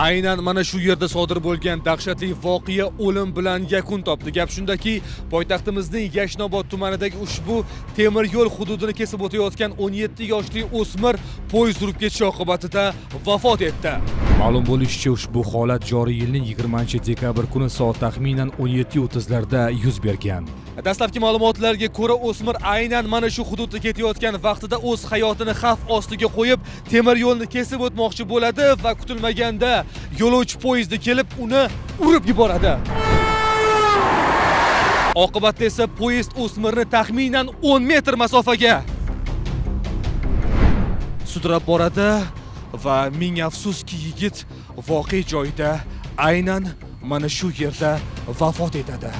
aynan mana shu yerda sodir bo'lgan dahshatli voqea o'lim bilan yakun topdi. Gap shundaki poytaxtimizning yashnobod tumanidagi ushbu temir yo'l hududini kesib o'tayotgan 17 yoshli o'smir poyezd urib ketishi oqibatida vafot etdi. Ma'lum bo'lishicha ushbu holat joriy yilning 20 dekabr kuni soat taxminan 17:30 larda yuz bergan. Dastlabki ma'lumotlarga ko'ra o'smir aynan mana shu hududda ketayotgan vaqtida o'z hayotini xavf ostiga qo'yib temir yo'lni kesib o'tmoqchi bo'ladi va kutilmaganda yo'lovchi poyezdi kelib uni urib yuboradi. Oqibatda esa poyezd o'smirni taxminan 10 metr masofaga sudrab boradi va ming afsuski yigit voqea joyida aynan mana shu yerda vafot etadi.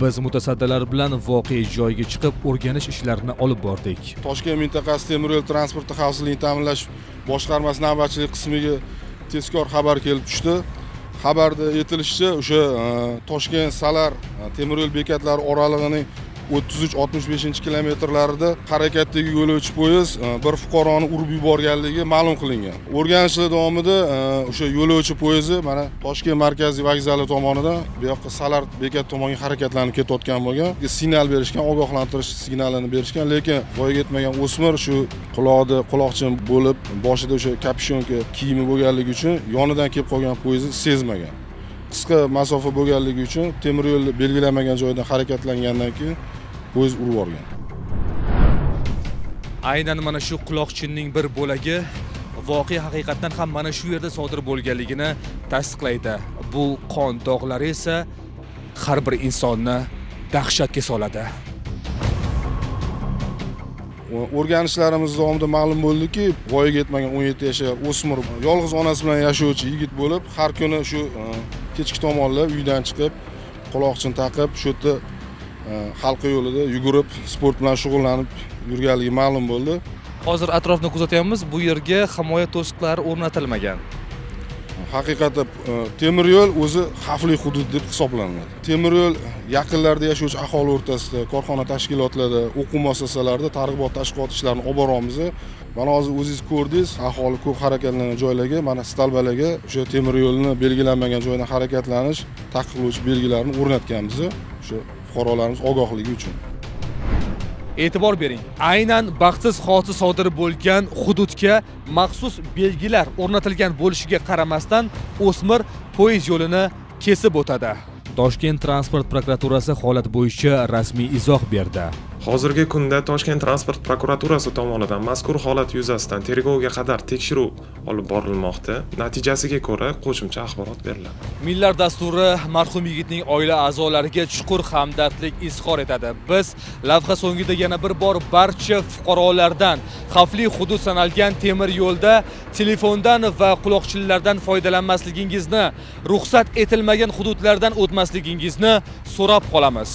Biz mutasaddilar bilan voqea joyiga chiqib o'rganish ishlarini olib bordik. Toshkent mintaqasi temir yo'l transporti xavfsizligini ta'minlash boshqarmasi navbatchilik qismiga tezkor xabar kelib tushdi. Xabarda aytilishicha o'sha e, toshkent salar e, temir yo'l bekatlari oralig'ining o'ttiz uch oltmish beshinchi kilometrlarida harakatdagi yo'lovchi poyezd e, bir fuqaroni urib yuborganligi ma'lum qilingan. O'rganishlar davomida e, o'sha yo'lovchi poyezdi mana toshkent markaziy vokzali tomonidan bu yoqqa salar bekat tomonga harakatlanib ketayotgan bo'lgan. Signal berishgan ogohlantirish signalini berishgan lekin voyaga yetmagan o'smir shu qulog'ida quloqchin bo'lib boshida o'sha kapishonka kiyimi bo'lganligi uchun yonidan kelib qolgan poyezdni sezmagan. Qisqa masofa bo'lganligi uchun temir yo'lni belgilanmagan joydan harakatlangandan keyin poyezd urib yuborgan. Aynan mana shu quloqchinning bir bo'lagi voqea haqiqatdan ham mana shu yerda sodir bo'lganligini tasdiqlaydi. Bu qon dog'lari esa har bir insonni dahshatga soladi. O'rganishlarimiz davomida ma'lum bo'ldiki voyaga yetmagan o'n yetti yashar o'smir yolg'iz onasi bilan yashovchi yigit bo'lib har kuni shu e, kechki tomonlar uydan chiqib quloqchin taqib shu yerda e, halqa yo'lida yugurib sport bilan shug'ullanib yurganligi ma'lum bo'ldi. Hozir atrofni kuzatyapmiz bu yerga himoya to'siqlari o'rnatilmagan. Haqiqatda e, temir yo'l o'zi xavfli hudud deb hisoblanadi. Temir yo'l yaqinlarida yashovchi aholi o'rtasida korxona tashkilotlarida o'quv muassasalarida targ'ibot tashviqot ishlarini olib boramiz. Mana hozir o'zingiz ko'rdingiz aholi ko'p harakatlangan joylarga mana stalbalarga o'sha temir yo'lni belgilanmagan joydan harakatlanish taqiqlovchi belgilarini o'rnatganmiz. O'sha fuqarolarimiz ogohligi uchun. E'tibor bering. Aynan baxtsiz hodisa sodir bo'lgan hududga maxsus belgilar o'rnatilgan bo'lishiga qaramasdan o'smir poyezd yo'lini kesib o'tadi. Toshkent transport prokuraturasi holat bo'yicha rasmiy izoh berdi hozirgi kunda toshkent transport prokuraturasi tomonidan mazkur holat yuzasidan tergovga qadar tekshiruv olib borilmoqda. Natijasiga ko'ra qo'shimcha axborot beriladi. Millar dasturi marhum yigitning oila a'zolariga chuqur hamdardlik izhor etadi. Biz lavha so'ngida yana bir bor barcha fuqarolardan xavfli hudud sanalgan temir yo'lda telefondan va quloqchinlardan foydalanmasligingizni ruxsat etilmagan hududlardan o'tmasligingizni so'rab qolamiz.